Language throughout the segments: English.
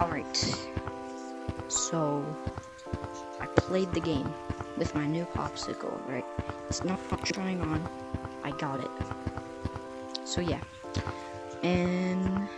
Alright. So, I played the game with my new popsicle, right? It's not trying on. I got it. So, yeah. And.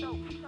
dope.